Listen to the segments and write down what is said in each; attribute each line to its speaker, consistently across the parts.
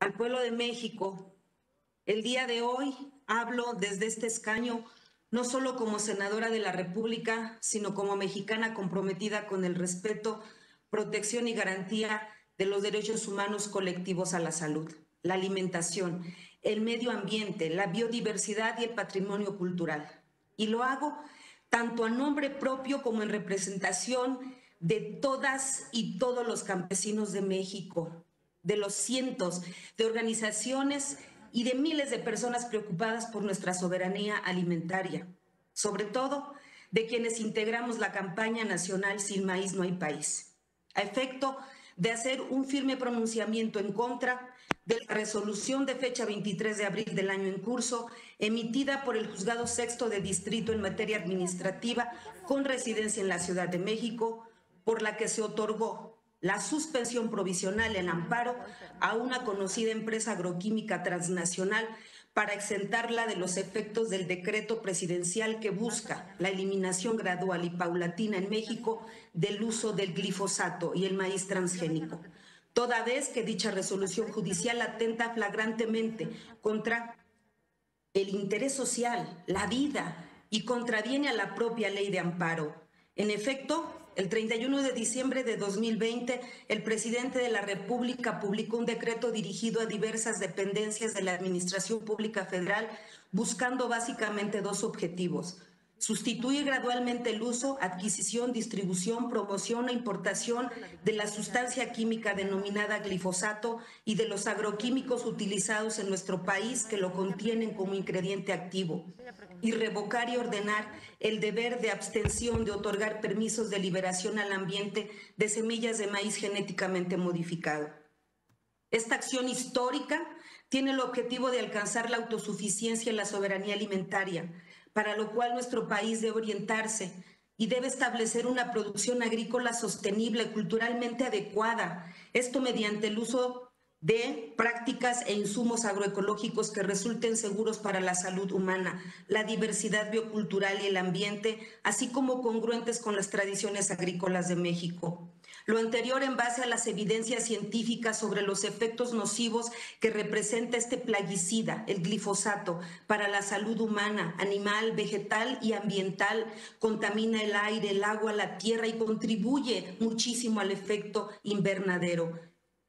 Speaker 1: al pueblo de México. El día de hoy hablo desde este escaño no solo como senadora de la República, sino como mexicana comprometida con el respeto, protección y garantía de los derechos humanos colectivos a la salud, la alimentación, el medio ambiente, la biodiversidad y el patrimonio cultural. Y lo hago tanto a nombre propio como en representación de todas y todos los campesinos de México, de los cientos de organizaciones y de miles de personas preocupadas por nuestra soberanía alimentaria, sobre todo de quienes integramos la campaña nacional Sin Maíz No hay País, a efecto de hacer un firme pronunciamiento en contra de la resolución de fecha 23 de abril del año en curso, emitida por el Juzgado Sexto de Distrito en materia administrativa con residencia en la Ciudad de México, por la que se otorgó la suspensión provisional en amparo a una conocida empresa agroquímica transnacional para exentarla de los efectos del decreto presidencial que busca la eliminación gradual y paulatina en México del uso del glifosato y el maíz transgénico, toda vez que dicha resolución judicial atenta flagrantemente contra el interés social, la vida y contraviene a la propia ley de amparo. En efecto, el 31 de diciembre de 2020, el presidente de la República publicó un decreto dirigido a diversas dependencias de la Administración Pública Federal buscando básicamente dos objetivos. Sustituir gradualmente el uso, adquisición, distribución, promoción e importación de la sustancia química denominada glifosato y de los agroquímicos utilizados en nuestro país que lo contienen como ingrediente activo y revocar y ordenar el deber de abstención de otorgar permisos de liberación al ambiente de semillas de maíz genéticamente modificado. Esta acción histórica tiene el objetivo de alcanzar la autosuficiencia y la soberanía alimentaria, para lo cual nuestro país debe orientarse y debe establecer una producción agrícola sostenible, culturalmente adecuada, esto mediante el uso de prácticas e insumos agroecológicos que resulten seguros para la salud humana, la diversidad biocultural y el ambiente, así como congruentes con las tradiciones agrícolas de México. Lo anterior en base a las evidencias científicas sobre los efectos nocivos que representa este plaguicida, el glifosato, para la salud humana, animal, vegetal y ambiental, contamina el aire, el agua, la tierra y contribuye muchísimo al efecto invernadero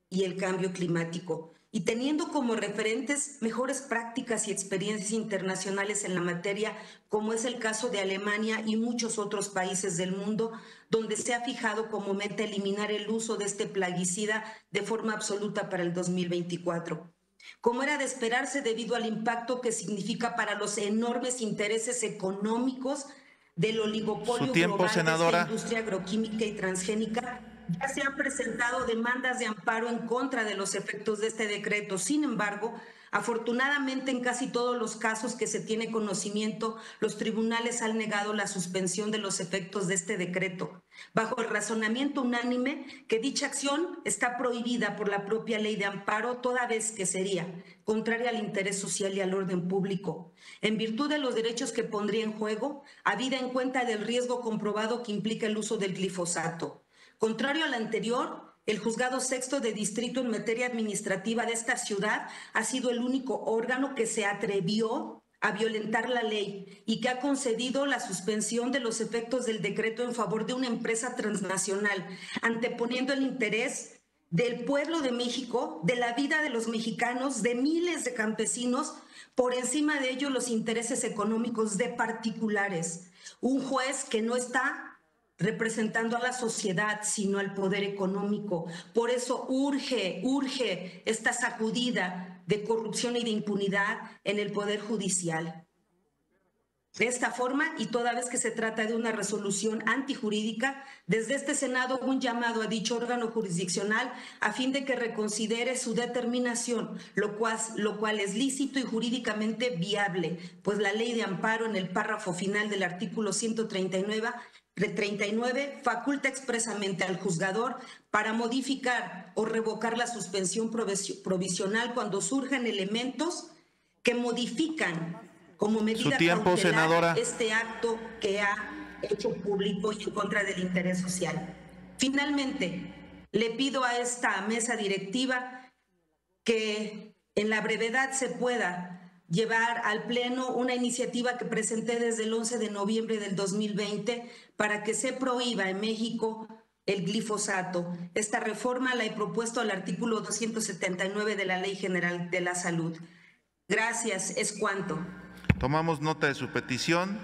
Speaker 1: y el cambio climático, y teniendo como referentes mejores prácticas y experiencias internacionales en la materia, como es el caso de Alemania y muchos otros países del mundo, donde se ha fijado como meta eliminar el uso de este plaguicida de forma absoluta para el 2024 como era de esperarse debido al impacto que significa para los enormes intereses económicos del oligopolio global de la industria agroquímica y transgénica ya se han presentado demandas de amparo en contra de los efectos de este decreto. Sin embargo, afortunadamente en casi todos los casos que se tiene conocimiento, los tribunales han negado la suspensión de los efectos de este decreto, bajo el razonamiento unánime que dicha acción está prohibida por la propia ley de amparo, toda vez que sería contraria al interés social y al orden público, en virtud de los derechos que pondría en juego, habida en cuenta del riesgo comprobado que implica el uso del glifosato Contrario al anterior, el juzgado sexto de distrito en materia administrativa de esta ciudad ha sido el único órgano que se atrevió a violentar la ley y que ha concedido la suspensión de los efectos del decreto en favor de una empresa transnacional, anteponiendo el interés del pueblo de México, de la vida de los mexicanos, de miles de campesinos, por encima de ello los intereses económicos de particulares. Un juez que no está representando a la sociedad, sino al poder económico. Por eso urge, urge esta sacudida de corrupción y de impunidad en el Poder Judicial. De esta forma, y toda vez que se trata de una resolución antijurídica, desde este Senado un llamado a dicho órgano jurisdiccional a fin de que reconsidere su determinación, lo cual, lo cual es lícito y jurídicamente viable, pues la ley de amparo en el párrafo final del artículo 139 39 faculta expresamente al juzgador para modificar o revocar la suspensión provisional cuando surjan elementos que modifican como medida
Speaker 2: tiempo, senadora.
Speaker 1: este acto que ha hecho público y en contra del interés social. Finalmente, le pido a esta mesa directiva que en la brevedad se pueda llevar al Pleno una iniciativa que presenté desde el 11 de noviembre del 2020 para que se prohíba en México el glifosato. Esta reforma la he propuesto al artículo 279 de la Ley General de la Salud. Gracias, es cuanto.
Speaker 2: Tomamos nota de su petición